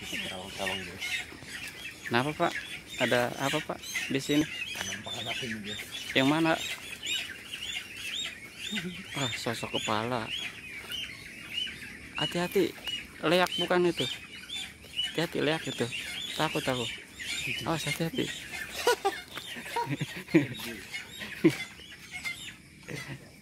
Terawang-terawang guys. Kenapa Pak? Ada apa Pak di sini? Yang mana? Ah, sosok kepala. Hati-hati. Leak bukan itu. Hati-hati leak itu. Takut aku. Oh hati-hati.